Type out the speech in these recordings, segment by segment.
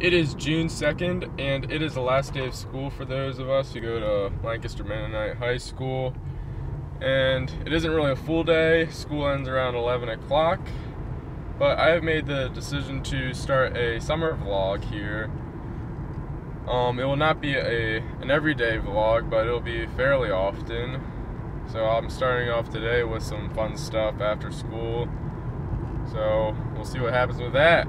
It is June 2nd, and it is the last day of school for those of us who go to Lancaster Mennonite High School. And it isn't really a full day, school ends around 11 o'clock. But I have made the decision to start a summer vlog here. Um, it will not be a an everyday vlog, but it'll be fairly often. So I'm starting off today with some fun stuff after school. So we'll see what happens with that.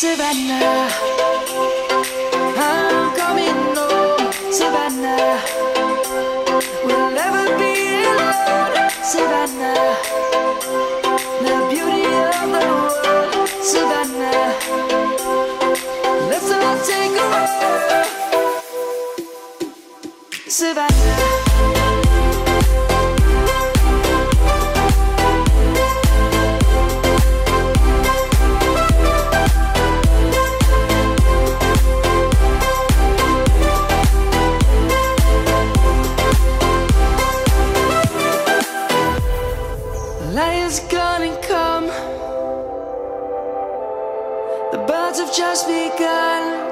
Savannah, Lions gonna come. The birds have just begun.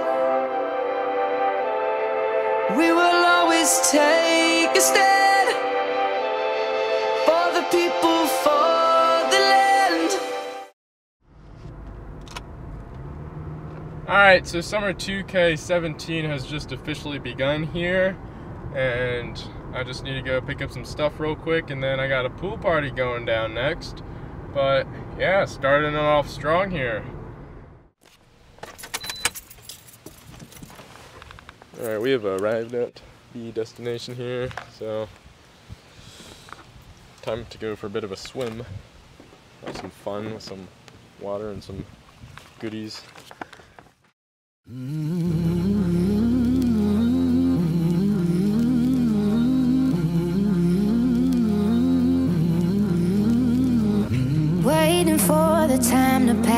We will always take a stand for the people, for the land. Alright, so summer 2K17 has just officially begun here, and I just need to go pick up some stuff real quick, and then I got a pool party going down next. But yeah, starting it off strong here. Alright, we have arrived at the destination here, so time to go for a bit of a swim. Have some fun with some water and some goodies. Waiting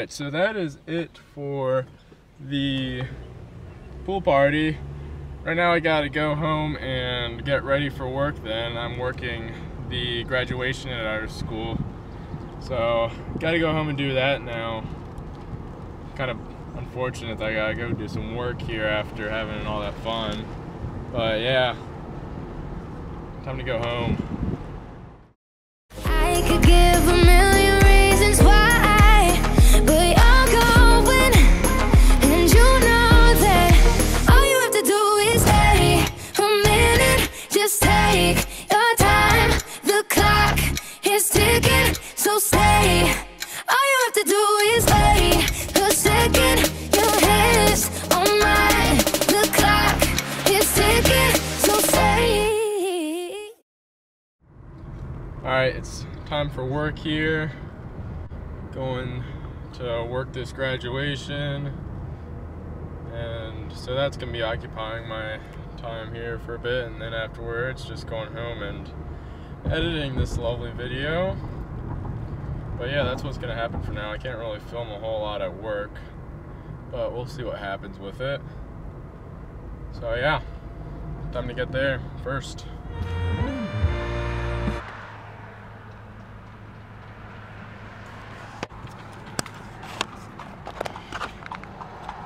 Alright, so that is it for the pool party. right now I gotta go home and get ready for work then. I'm working the graduation at our school. So, gotta go home and do that now. Kind of unfortunate that I gotta go do some work here after having all that fun. But yeah, time to go home. Alright, it's time for work here. Going to work this graduation. And so that's going to be occupying my time here for a bit. And then afterwards, just going home and editing this lovely video. But yeah, that's what's going to happen for now. I can't really film a whole lot at work. But we'll see what happens with it. So yeah, time to get there first.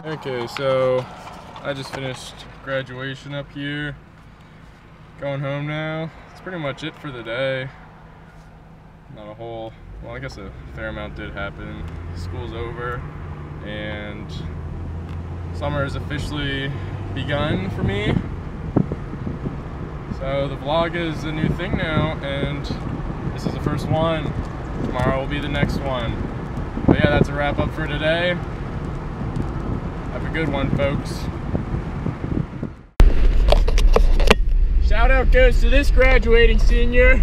Okay, so I just finished graduation up here. Going home now. That's pretty much it for the day. Not a whole, well, I guess a fair amount did happen. School's over, and summer has officially begun for me. So the vlog is a new thing now, and this is the first one. Tomorrow will be the next one. But yeah, that's a wrap up for today. Have a good one, folks. Shout out goes to this graduating senior.